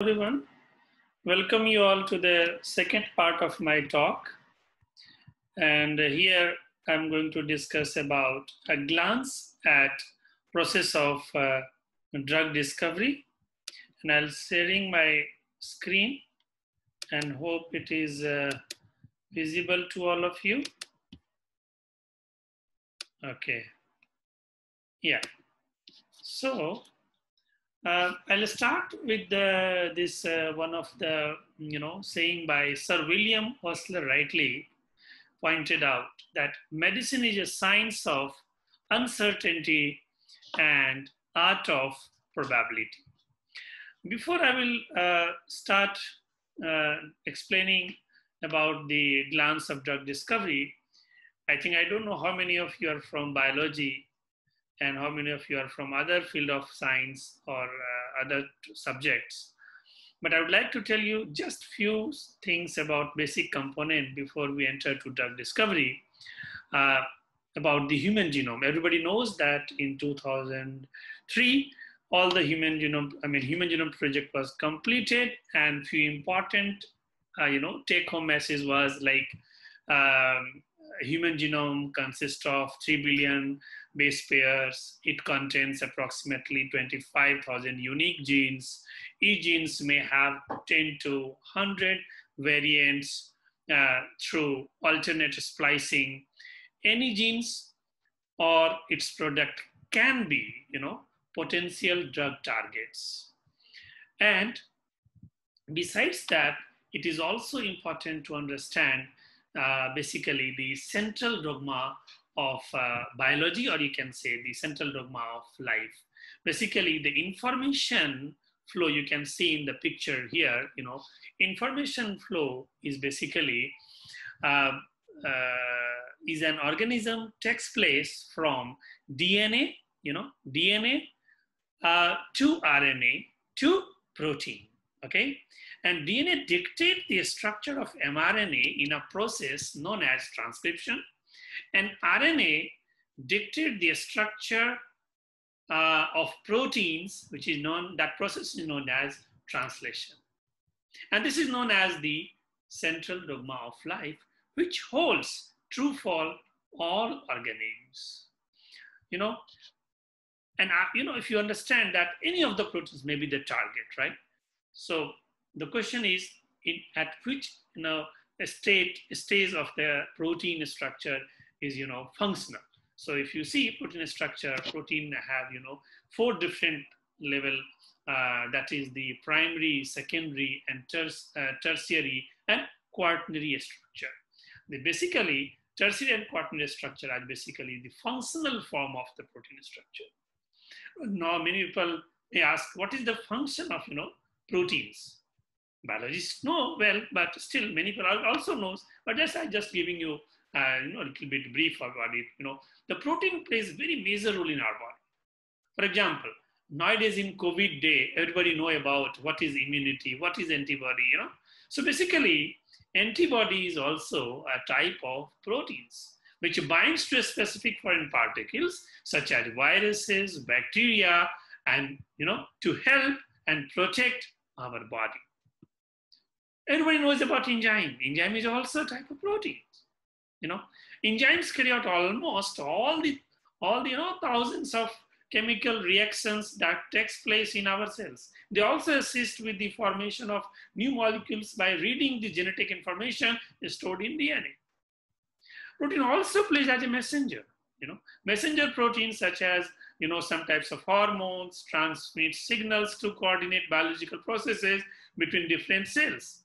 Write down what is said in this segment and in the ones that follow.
everyone. Welcome you all to the second part of my talk. And here I'm going to discuss about a glance at process of uh, drug discovery. And I'll sharing my screen and hope it is uh, visible to all of you. Okay. Yeah. So uh, I'll start with the, this uh, one of the you know saying by Sir William Osler rightly pointed out that medicine is a science of uncertainty and art of probability. Before I will uh, start uh, explaining about the glance of drug discovery, I think I don't know how many of you are from biology and how many of you are from other field of science or uh, other subjects. But I would like to tell you just few things about basic component before we enter to drug discovery uh, about the human genome. Everybody knows that in 2003, all the human genome, I mean, human genome project was completed and few important, uh, you know, take home message was like um, human genome consists of 3 billion base pairs. It contains approximately 25,000 unique genes. Each genes may have 10 to 100 variants uh, through alternate splicing. Any genes or its product can be, you know, potential drug targets. And besides that, it is also important to understand uh, basically the central dogma of uh, biology, or you can say the central dogma of life. Basically, the information flow you can see in the picture here, you know, information flow is basically uh, uh, is an organism takes place from DNA, you know, DNA uh, to RNA to protein, okay? And DNA dictate the structure of mRNA in a process known as transcription and RNA dictate the structure uh, of proteins, which is known, that process is known as translation. And this is known as the central dogma of life, which holds true for all organisms. You know, and uh, you know, if you understand that any of the proteins may be the target, right? So the question is, in, at which you know state stage of the protein structure is, you know, functional. So if you see protein structure, protein have, you know, four different level, uh, that is the primary, secondary, and uh, tertiary and quaternary structure. They basically, tertiary and quaternary structure are basically the functional form of the protein structure. Now, many people may ask, what is the function of, you know, proteins? Biologists know well, but still many people also knows, but just I just giving you uh, you know, a little bit brief about it, you know, the protein plays very major role in our body. For example, nowadays in COVID day, everybody know about what is immunity, what is antibody, you know. So basically, antibody is also a type of proteins which binds to a specific foreign particles such as viruses, bacteria, and you know, to help and protect our body. Everybody knows about enzyme. Enzyme is also a type of protein. You know, enzymes carry out almost all the all the you know thousands of chemical reactions that takes place in our cells. They also assist with the formation of new molecules by reading the genetic information stored in DNA. Protein also plays as a messenger. You know, messenger proteins such as you know some types of hormones transmit signals to coordinate biological processes between different cells,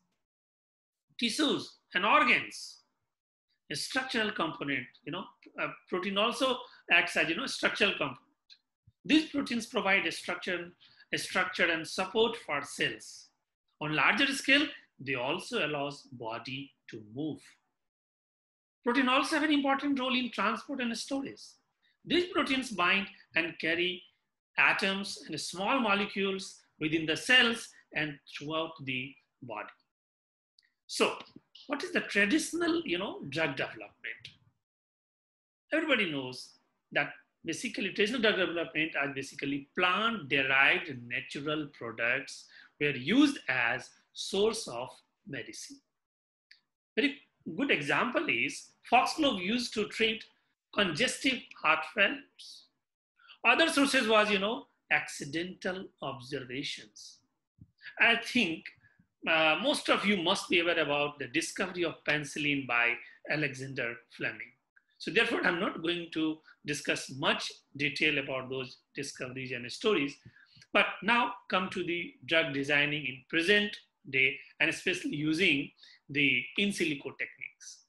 tissues, and organs a structural component. You know, uh, protein also acts as you know structural component. These proteins provide a structure, a structure and support for cells. On larger scale, they also allows body to move. Protein also have an important role in transport and storage. These proteins bind and carry atoms and small molecules within the cells and throughout the body. So what is the traditional, you know, drug development? Everybody knows that basically traditional drug development are basically plant-derived natural products were used as source of medicine. Very good example is foxglove used to treat congestive heart failures. Other sources was, you know, accidental observations. I think uh, most of you must be aware about the discovery of penicillin by Alexander Fleming. So therefore, I'm not going to discuss much detail about those discoveries and stories, but now come to the drug designing in present day and especially using the in silico techniques.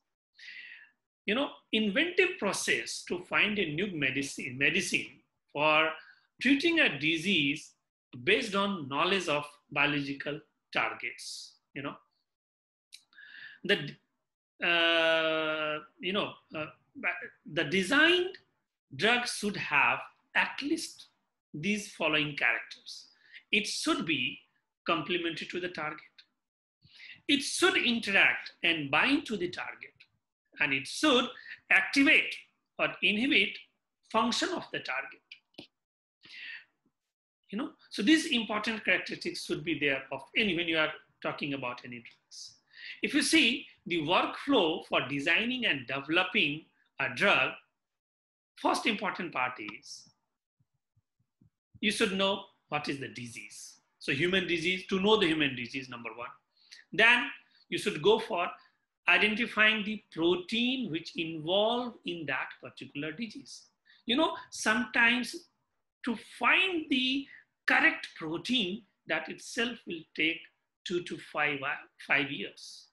You know, inventive process to find a new medicine, medicine for treating a disease based on knowledge of biological targets, you know. The, uh, you know, uh, the designed drug should have at least these following characters. It should be complementary to the target. It should interact and bind to the target. And it should activate or inhibit function of the target. You know, so these important characteristics should be there of any when you are talking about any drugs. If you see the workflow for designing and developing a drug, first important part is you should know what is the disease. So human disease, to know the human disease, number one. Then you should go for identifying the protein which involved in that particular disease. You know, sometimes to find the correct protein, that itself will take two to five, uh, five years.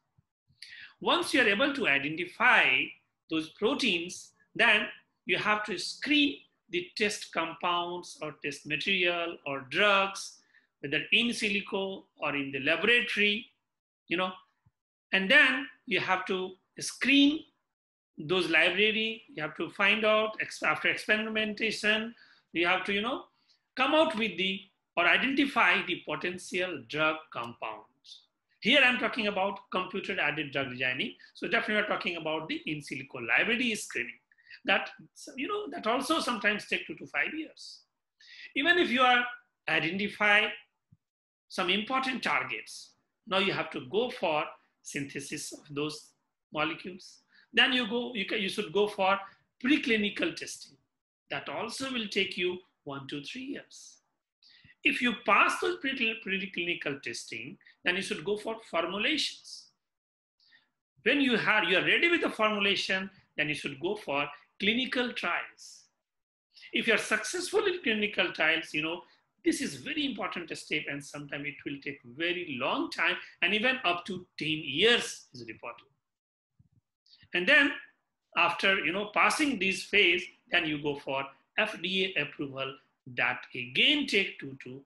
Once you are able to identify those proteins, then you have to screen the test compounds or test material or drugs, whether in silico or in the laboratory, you know, and then you have to screen those library, you have to find out after experimentation, you have to, you know, come out with the or identify the potential drug compounds. Here I'm talking about computer aided drug designing. So definitely we're talking about the in silico library screening. That, you know, that also sometimes take two to five years. Even if you are identify some important targets, now you have to go for synthesis of those molecules. Then you go, you, can, you should go for preclinical testing. That also will take you one to three years. If you pass those preclinical testing, then you should go for formulations. When you, have, you are ready with the formulation, then you should go for clinical trials. If you are successful in clinical trials, you know, this is very important step and sometimes it will take very long time and even up to 10 years is reported. And then after, you know, passing this phase, then you go for FDA approval that again take two to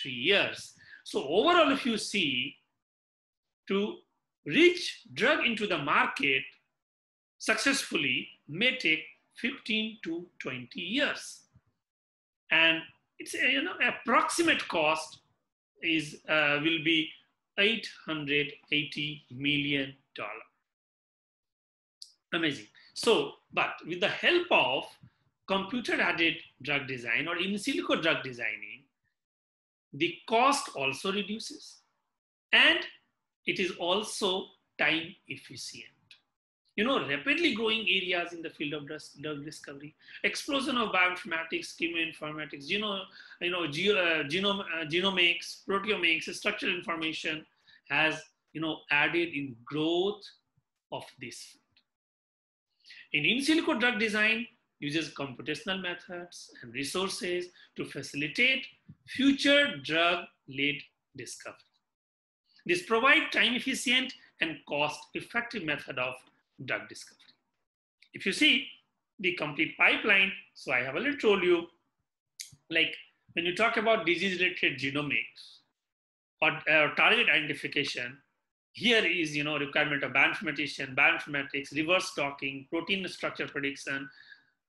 three years. So overall, if you see, to reach drug into the market successfully may take 15 to 20 years. And it's a, you know, approximate cost is uh, will be 880 million dollar. Amazing. So, but with the help of computer-aided drug design or in silico drug designing, the cost also reduces and it is also time efficient. You know, rapidly growing areas in the field of drug discovery, explosion of bioinformatics, chemoinformatics, you know, you know, ge uh, genome, uh, genomics, proteomics, structural information has, you know, added in growth of this field. In in silico drug design, uses computational methods and resources to facilitate future drug-led discovery. This provides time-efficient and cost-effective method of drug discovery. If you see the complete pipeline, so I have already told you, like when you talk about disease-related genomics or uh, target identification, here is you know requirement of bioinformatician, bioinformatics, reverse docking, protein structure prediction,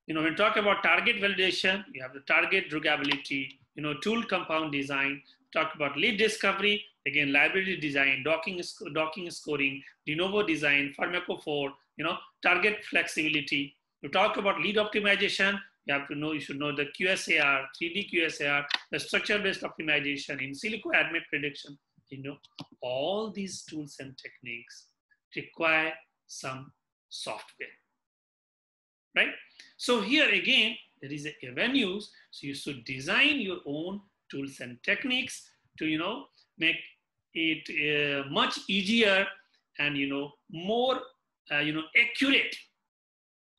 you know, when talk about target validation, you have the target drugability, you know, tool compound design, talk about lead discovery, again, library design, docking, docking scoring, de novo design, pharmacophore, you know, target flexibility. You talk about lead optimization, you have to know, you should know the QSAR, 3D QSAR, the structure-based optimization, in silico admit prediction. you know, all these tools and techniques require some software, right? So here again, there is a avenues. So you should design your own tools and techniques to, you know, make it uh, much easier and, you know, more, uh, you know, accurate,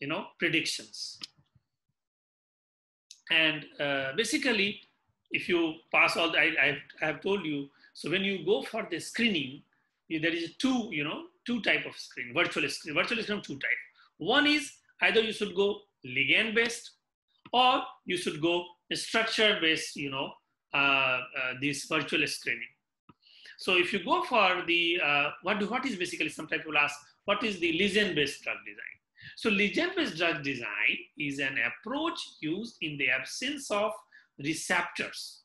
you know, predictions. And uh, basically, if you pass all, the, I, I have told you, so when you go for the screening, there is two, you know, two type of screen, virtual screen. Virtual screen two type. One is either you should go ligand based or you should go structure based, you know, uh, uh, this virtual screening. So if you go for the, uh, what, what is basically, sometimes people ask, what is the ligand based drug design? So ligand based drug design is an approach used in the absence of receptors,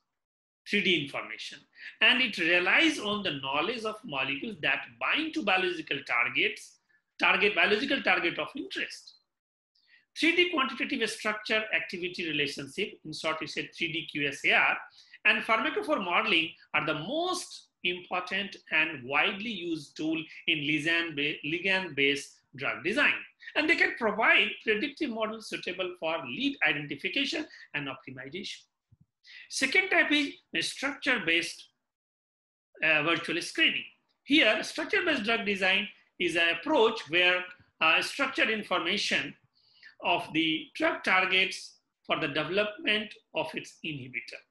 3D information. And it relies on the knowledge of molecules that bind to biological targets, target biological target of interest. 3D quantitative structure activity relationship, in short we say 3D QSAR, and pharmacophore modeling are the most important and widely used tool in ligand-based drug design. And they can provide predictive models suitable for lead identification and optimization. Second type is structure-based uh, virtual screening. Here, structure-based drug design is an approach where uh, structured information of the drug targets for the development of its inhibitor.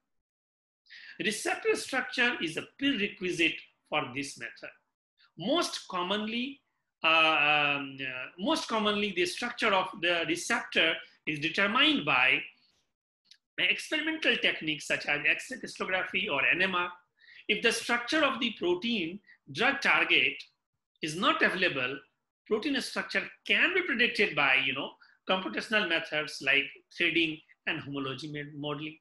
Receptor structure is a prerequisite for this method. Most commonly, uh, um, uh, most commonly, the structure of the receptor is determined by experimental techniques such as X-ray crystallography or NMR. If the structure of the protein drug target is not available, protein structure can be predicted by, you know, computational methods like threading and homology modeling.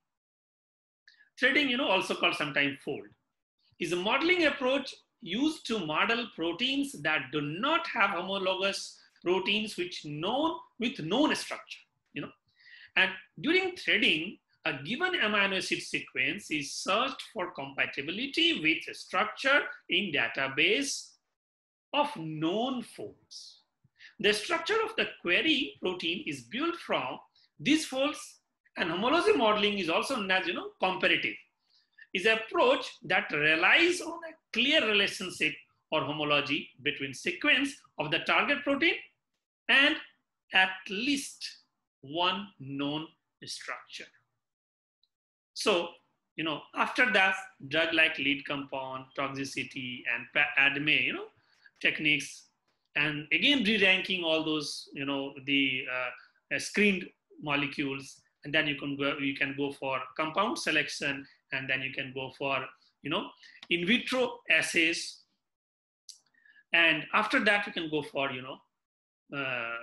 Threading, you know, also called sometimes fold, is a modeling approach used to model proteins that do not have homologous proteins which known with known structure, you know. And during threading, a given amino acid sequence is searched for compatibility with a structure in database of known folds. The structure of the query protein is built from these folds and homology modeling is also known as you know, comparative. Is an approach that relies on a clear relationship or homology between sequence of the target protein and at least one known structure. So, you know, after that, drug like lead compound, toxicity, and ADME, you know, techniques and again re-ranking all those you know the uh, screened molecules and then you can go you can go for compound selection and then you can go for you know in vitro assays. And after that you can go for you know uh,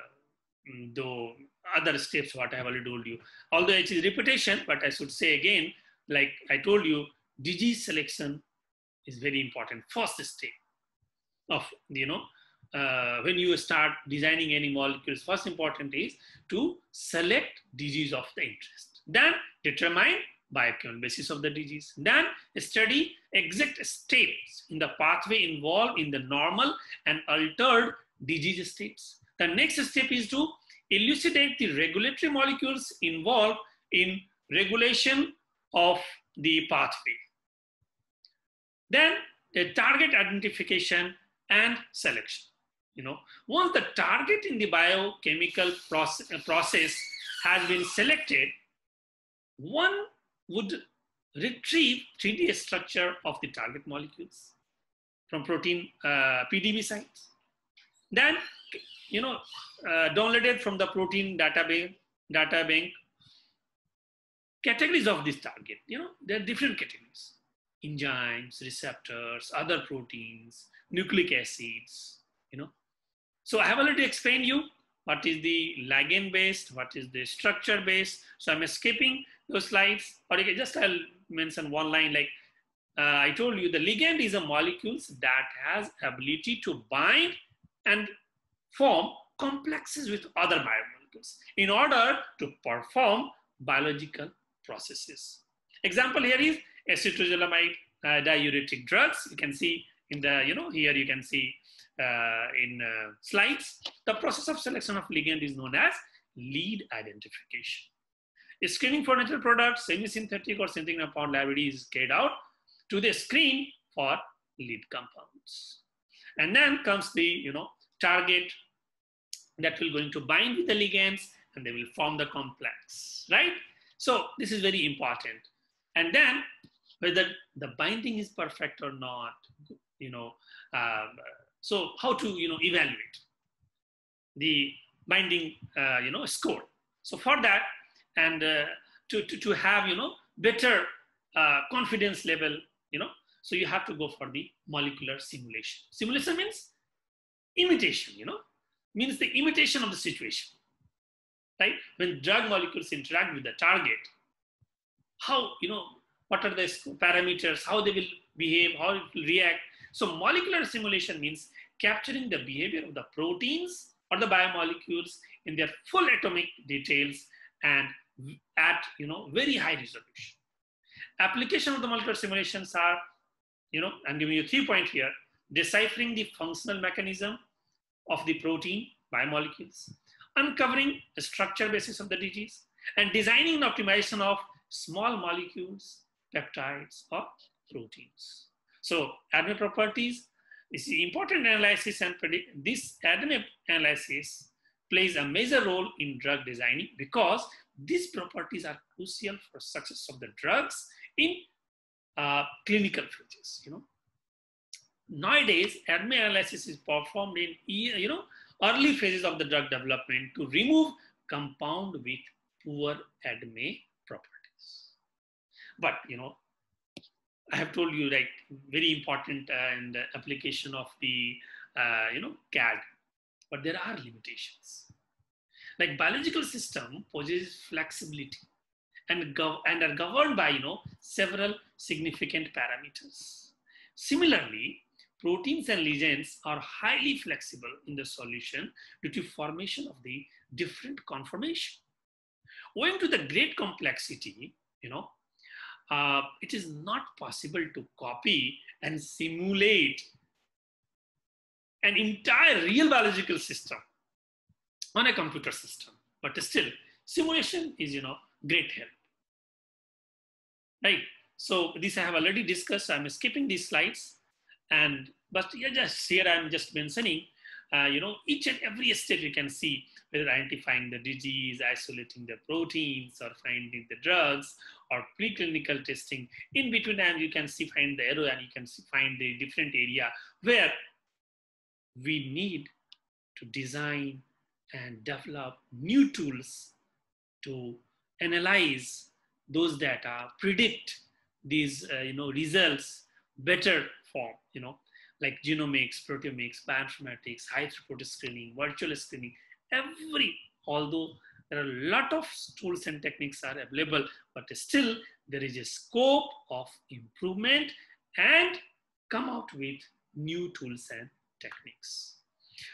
the other steps what i have already told you. Although it is repetition but i should say again like i told you disease selection is very important. First step of you know uh, when you start designing any molecules, first important is to select disease of the interest. Then determine biochemical basis of the disease. Then study exact steps in the pathway involved in the normal and altered disease states. The next step is to elucidate the regulatory molecules involved in regulation of the pathway. Then the target identification and selection. You know, once the target in the biochemical process, uh, process has been selected, one would retrieve 3D structure of the target molecules from protein uh, PDB sites. Then, you know, uh, downloaded from the protein database, data bank, categories of this target, you know, there are different categories. Enzymes, receptors, other proteins, nucleic acids, you know, so I have already explained you what is the ligand based, what is the structure based. So I'm skipping those slides, or you can just I'll mention one line like uh, I told you the ligand is a molecules that has ability to bind and form complexes with other biomolecules in order to perform biological processes. Example here is acetozolamide, uh, diuretic drugs. You can see in the, you know, here you can see in uh, slides, the process of selection of ligand is known as lead identification. Screening for natural products, semi-synthetic or synthetic compound library is carried out to the screen for lead compounds. And then comes the, you know, target that will going to bind with the ligands and they will form the complex, right? So this is very important. And then whether the binding is perfect or not, you know, uh, so how to, you know, evaluate the binding, uh, you know, score. So for that, and uh, to, to, to have, you know, better uh, confidence level, you know, so you have to go for the molecular simulation. Simulation means imitation, you know, means the imitation of the situation, right? When drug molecules interact with the target, how, you know, what are the parameters, how they will behave, how it will react. So molecular simulation means capturing the behavior of the proteins or the biomolecules in their full atomic details and at you know very high resolution. Application of the molecular simulations are, you know, I'm giving you three points here, deciphering the functional mechanism of the protein biomolecules, uncovering the structure basis of the disease, and designing the optimization of small molecules, peptides, or proteins. So ADME properties is important analysis and predict this ADME analysis plays a major role in drug designing because these properties are crucial for success of the drugs in uh, clinical phases. You know, nowadays ADME analysis is performed in you know early phases of the drug development to remove compound with poor ADME properties. But you know, I have told you like very important and uh, application of the uh, you know CAD, but there are limitations. Like biological system possesses flexibility and, gov- and are governed by you know several significant parameters. Similarly, proteins and ligands are highly flexible in the solution due to formation of the different conformation. Owing to the great complexity, you know, uh, it is not possible to copy and simulate an entire real biological system on a computer system. But still, simulation is, you know, great help. Right? So this I have already discussed. I'm skipping these slides. And, but yeah, just here I'm just mentioning, uh, you know, each and every step you can see whether identifying the disease, isolating the proteins, or finding the drugs, or preclinical testing. In between them, you can see find the error and you can see, find the different area where we need to design and develop new tools to analyze those data, predict these uh, you know results better form, you know, like genomics, proteomics, bioinformatics, high throughput screening, virtual screening, every, although there are a lot of tools and techniques are available, but still there is a scope of improvement and come out with new tools and techniques.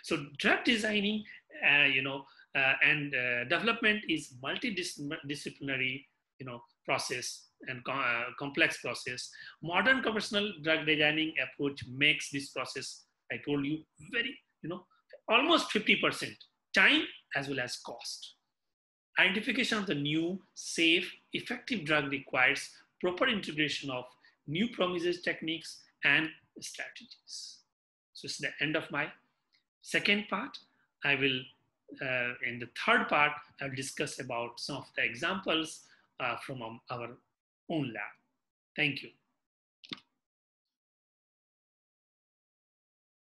So drug designing, uh, you know, uh, and uh, development is multidisciplinary, you know, process and uh, complex process. Modern conventional drug designing approach makes this process, I told you, very, you know, almost 50% time as well as cost. Identification of the new, safe, effective drug requires proper integration of new promises techniques and strategies. So it's the end of my second part. I will, uh, in the third part, I'll discuss about some of the examples uh, from um, our own lab. Thank you.